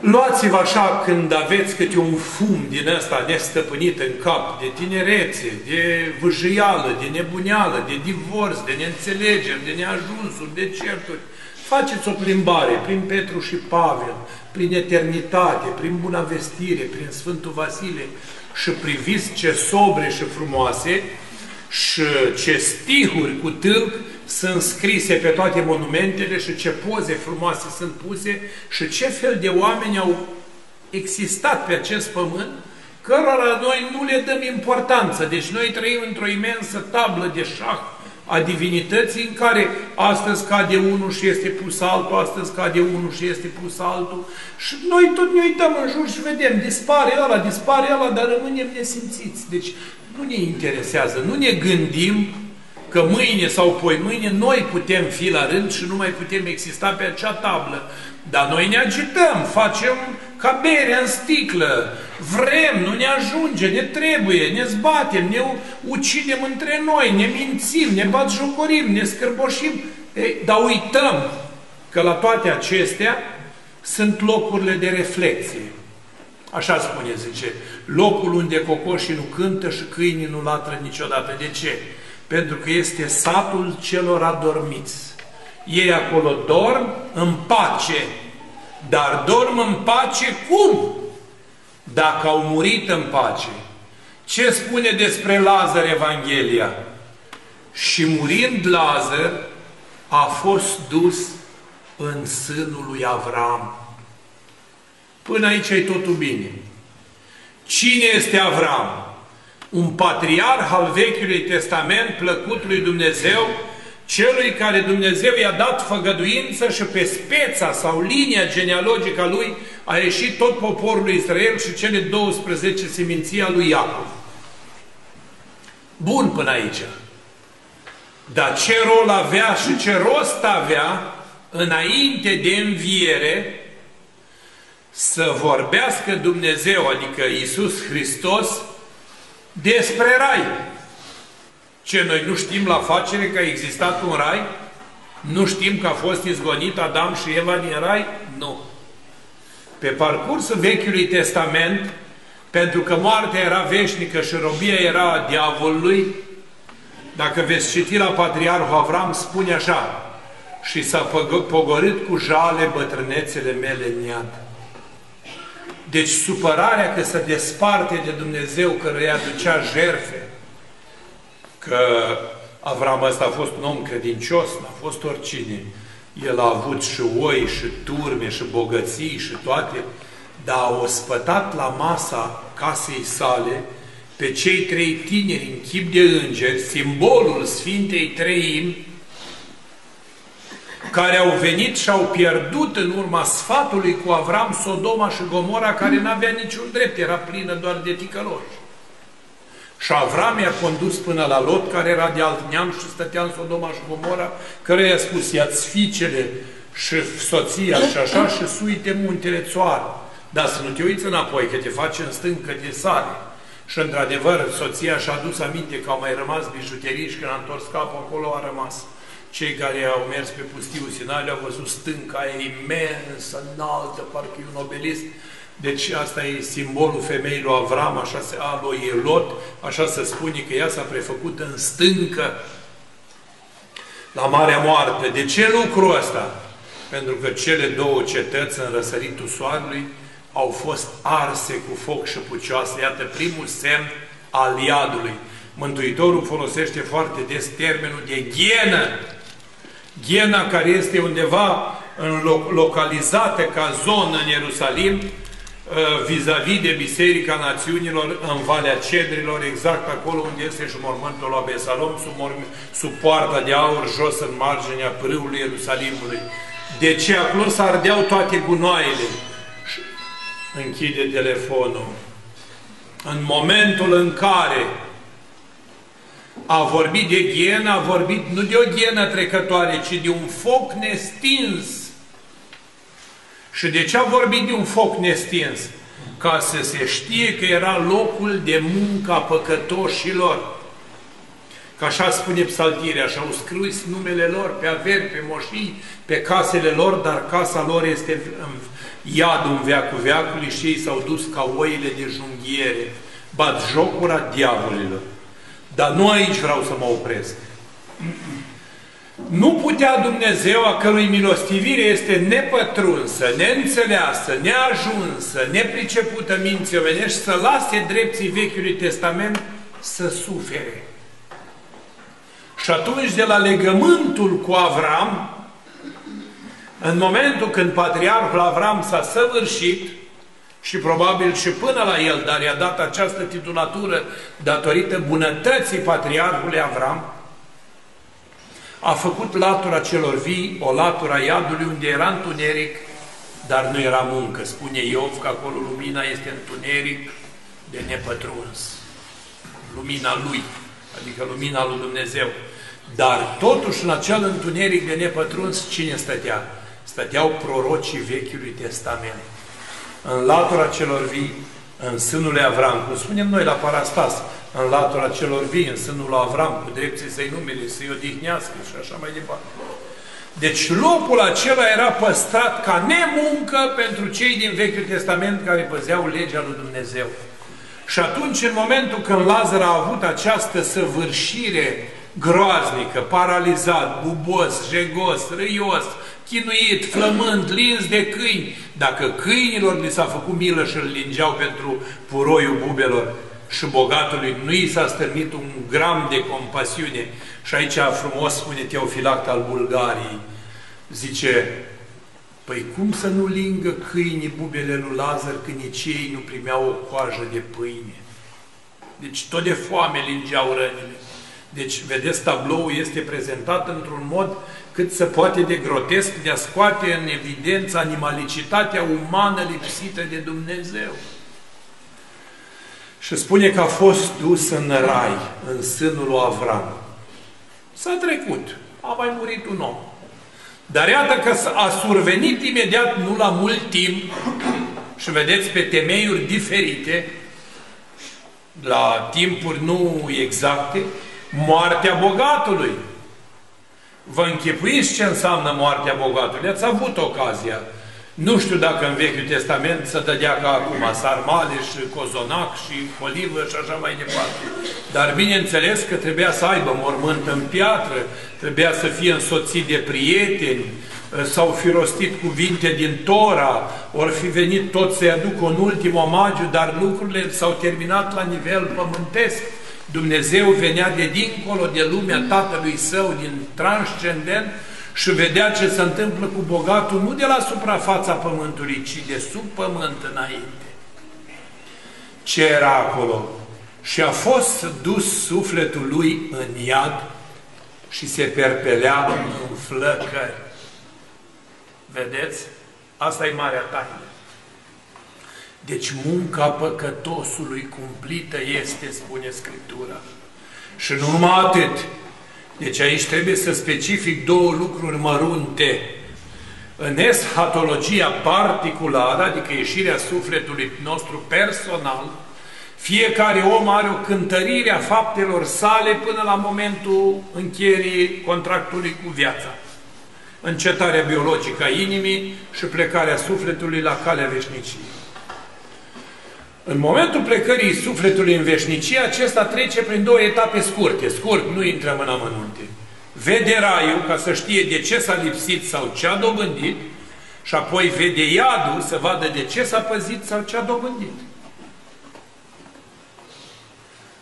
Luați-vă așa când aveți câte un fum din ăsta nestăpânit în cap, de tinerețe, de vâjâială, de nebuneală, de divorț, de neînțelegeri, de neajunsuri, de certuri. Faceți o plimbare prin Petru și Pavel, prin eternitate, prin bună vestire, prin Sfântul Vasile și priviți ce sobre și frumoase și ce stihuri cu tâlc sunt scrise pe toate monumentele și ce poze frumoase sunt puse și ce fel de oameni au existat pe acest pământ, cărora noi nu le dăm importanță. Deci noi trăim într-o imensă tablă de șah a divinității în care astăzi cade unul și este pus altul, astăzi cade unul și este pus altul și noi tot ne uităm în jur și vedem, dispare ăla, dispare ăla, dar rămânem nesimțiți. Deci nu ne interesează, nu ne gândim că mâine sau poi mâine noi putem fi la rând și nu mai putem exista pe acea tablă. Dar noi ne agităm, facem ca bere în sticlă, vrem, nu ne ajunge, ne trebuie, ne zbatem, ne ucidem între noi, ne mințim, ne batjocorim, ne scârboșim, Ei, dar uităm că la toate acestea sunt locurile de reflexie. Așa spune, zice, locul unde cocoșii nu cântă și câinii nu latră niciodată. De ce? Pentru că este satul celor adormiți. Ei acolo dorm în pace, dar dorm în pace cum? Dacă au murit în pace. Ce spune despre Lazar Evanghelia? Și murind Lazar, a fost dus în sânul lui Avram. Până aici e totul bine. Cine este Avram? Un patriarh al Vechiului Testament plăcut lui Dumnezeu, celui care Dumnezeu i-a dat făgăduință și pe speța sau linia genealogică a lui a ieșit tot poporul lui Israel și cele 12 seminții a lui Iacov. Bun până aici. Dar ce rol avea și ce rost avea înainte de înviere să vorbească Dumnezeu, adică Iisus Hristos, despre rai. Ce, noi nu știm la facere că a existat un rai? Nu știm că a fost izgonit Adam și Eva din rai? Nu. Pe parcursul Vechiului Testament, pentru că moartea era veșnică și robia era a diavolului, dacă veți citi la Patriarhul Avram, spune așa, și s-a pogorât cu jale bătrânețele mele în iad. Deci supărarea că se desparte de Dumnezeu, căruia aducea jerfe, că Avram ăsta a fost un om credincios, n-a fost oricine. El a avut și oi, și turme, și bogății, și toate, dar a ospătat la masa casei sale pe cei trei tineri în chip de îngeri, simbolul Sfintei Treimi, care au venit și au pierdut în urma sfatului cu Avram Sodoma și Gomora, care n-avea niciun drept, era plină doar de ticăloși. Și Avram i-a condus până la Lot, care era de alt neam și stătea în Sodoma și Gomora, care i-a spus, ia-ți fiicele și soția și așa și suite muntele țoară. Dar să nu te uiți înapoi, că te face în stâncă de sare. Și într-adevăr, soția și-a adus aminte că au mai rămas bijuterii și când a întors capul, acolo a rămas. Cei care au mers pe pustiul Sinai au văzut stânca aia imensă, înaltă, parcă e un obelisc. Deci asta e simbolul femeii lui Avram, așa se, a lui Lot, așa se spune că ea s-a prefăcut în stâncă la Marea Moarte. De ce lucru ăsta? Pentru că cele două cetăți în răsăritul soarelui au fost arse cu foc și pucioase. Iată primul semn al iadului. Mântuitorul folosește foarte des termenul de ghenă Ghena, care este undeva în localizată ca zonă în Ierusalim, uh, vis-a-vis -vis de Biserica Națiunilor în Valea Cedrilor, exact acolo unde este și mormântul lui Abesalom, sub, sub poarta de aur, jos în marginea pârâului Ierusalimului. De ce acolo s ardeau toate gunoaiele? Închide telefonul. În momentul în care a vorbit de ghienă, a vorbit nu de o ghienă trecătoare, ci de un foc nestins. Și de ce a vorbit de un foc nestins? Ca să se știe că era locul de muncă a păcătoșilor. Că așa spune psaltirea, și au scris numele lor pe averi, pe moșii, pe casele lor, dar casa lor este, iadul în veacul veacului și ei s-au dus ca oile de junghiere, bat jocura diavolilor. Dar nu aici vreau să mă opresc. Nu putea Dumnezeu, a cărui milostivire este nepătrunsă, neînțeleasă, neajunsă, nepricepută minții omenești, să lase drepții Vechiului Testament să sufere. Și atunci, de la legământul cu Avram, în momentul când patriarhul Avram s-a săvârșit, și probabil și până la el, dar i-a dat această titulatură datorită bunătății patriarhului Avram, a făcut latura celor vii, o latura iadului unde era întuneric, dar nu era muncă. Spune Iov că acolo lumina este întuneric de nepătruns. Lumina lui, adică lumina lui Dumnezeu. Dar totuși în acel întuneric de nepătruns, cine stătea? Stăteau prorocii Vechiului Testament. În latura celor vii, în sânul lui Avram, cum spunem noi la Parastas, în latura celor vii, în sânul lui Avram, cu drepții să-i numele, să-i odihnească și așa mai departe. Deci locul acela era păstrat ca nemuncă pentru cei din Vechiul Testament care păzeau legea lui Dumnezeu. Și atunci, în momentul când Lazar a avut această săvârșire groaznică, paralizat, bubos, jegos, râios, chinuit, flământ, lins de câini, dacă câinilor li s-a făcut milă și îl lingeau pentru puroiul bubelor, și bogatului nu i s-a stârnit un gram de compasiune. Și aici frumos spune Teofilact al Bulgariei, zice, păi cum să nu lingă câinii bubele lui Lazar când nici ei nu primeau o coajă de pâine? Deci tot de foame lingeau rănile. Deci, vedeți, tabloul este prezentat într-un mod cât se poate de grotesc de a scoate în evidență animalicitatea umană lipsită de Dumnezeu. Și spune că a fost dus în rai, în sânul lui Avram. S-a trecut. A mai murit un om. Dar iată că a survenit imediat, nu la mult timp, și vedeți pe temeiuri diferite, la timpuri nu exacte, moartea bogatului. Vă închipuiți ce înseamnă moartea bogatului? Ați avut ocazia nu știu dacă în Vechiul Testament să dădea ca acum sarmale și cozonac și colivă și așa mai departe. Dar bineînțeles că trebuia să aibă mormânt în piatră, trebuia să fie însoțit de prieteni, s-au fi rostit cuvinte din Tora, ori fi venit tot să-i aducă un ultim omagiu, dar lucrurile s-au terminat la nivel pământesc. Dumnezeu venea de dincolo de lumea Tatălui Său, din transcendent, și vedea ce se întâmplă cu bogatul nu de la suprafața pământului, ci de sub pământ înainte. Ce era acolo? Și a fost dus sufletul lui în iad și se perpelea în flăcări. Vedeți? Asta e marea taină. Deci munca păcătosului cumplită este, spune Scriptura. Și nu numai atât, deci aici trebuie să specific două lucruri mărunte. În eschatologia particulară, adică ieșirea sufletului nostru personal, fiecare om are o cântărire a faptelor sale până la momentul încheierii contractului cu viața. Încetarea biologică a inimii și plecarea sufletului la calea veșniciei. În momentul plecării sufletului în veșnicie, acesta trece prin două etape scurte. Scurt, nu intrăm în amănunte. Vede raiul ca să știe de ce s-a lipsit sau ce a dobândit și apoi vede iadul să vadă de ce s-a păzit sau ce a dobândit.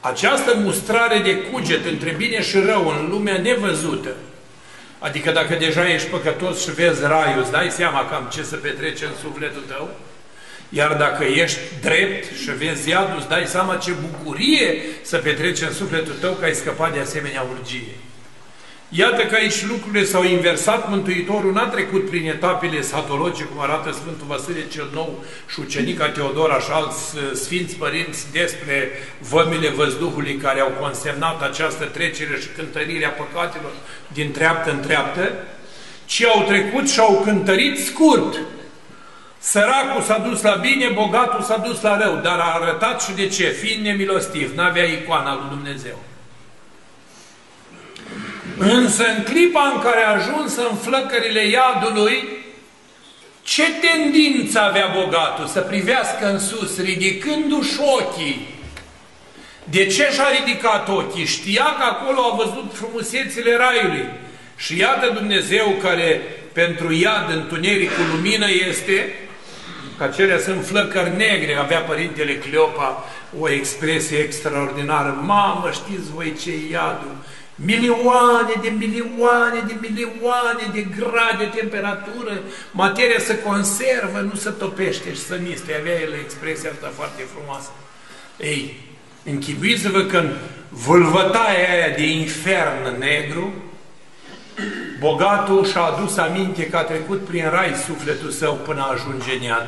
Această mustrare de cuget între bine și rău în lumea nevăzută, adică dacă deja ești păcătos și vezi raiul, îți dai seama cam ce se petrece în sufletul tău, iar dacă ești drept și vezi iadul, îți dai seama ce bucurie să petrece în sufletul tău că ai scăpat de asemenea urgie. Iată că aici lucrurile s-au inversat, Mântuitorul n-a trecut prin etapele satologice, cum arată Sfântul Vasile cel Nou și ucenica Teodora și alți uh, Sfinți Părinți despre vămile văzduhului care au consemnat această trecere și cântărire a păcatelor din treaptă în treaptă, ci au trecut și au cântărit scurt, Săracul s-a dus la bine, bogatul s-a dus la rău, dar a arătat și de ce? Fiind nemilostiv, n-avea icoana lui Dumnezeu. Însă în clipa în care a ajuns în flăcările iadului, Ce tendință avea bogatul să privească în sus, ridicându-și ochii? De ce și-a ridicat ochii? Știa că acolo a văzut frumusețile raiului. Și iată Dumnezeu care pentru iad întunericul lumină este, că acelea sunt flăcări negre, avea părintele Cleopa o expresie extraordinară. Mamă, știți voi ce iadul? Milioane de milioane de milioane de grade temperatură, materia se conservă, nu se topește și să niste. Avea el expresia asta foarte frumoasă. Ei, închipuiți-vă când vâlvătaia aia de infern negru, bogatul și-a adus aminte că a trecut prin rai sufletul său până ajunge în iad.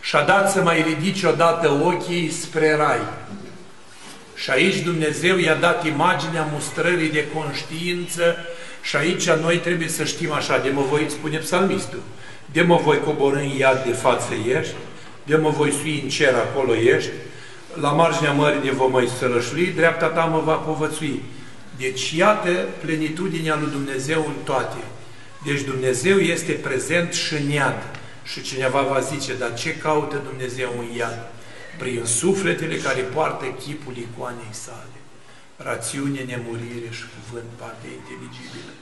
Și-a dat să mai ridice odată ochii spre rai. Și aici Dumnezeu i-a dat imaginea mustrării de conștiință și aici noi trebuie să știm așa, de mă voi, spune psalmistul, de mă voi coborâ în iad de față ești, de mă voi sui în cer acolo ești, la marginea mării de vă mai sărășlui, dreapta ta mă va povățui. Deci iată plenitudinea lui Dumnezeu în toate. Deci Dumnezeu este prezent și în iad. Și cineva va zice, dar ce caută Dumnezeu în iad? Prin sufletele care poartă chipul icoanei sale. Rațiune, nemurire și cuvânt, parte inteligibilă.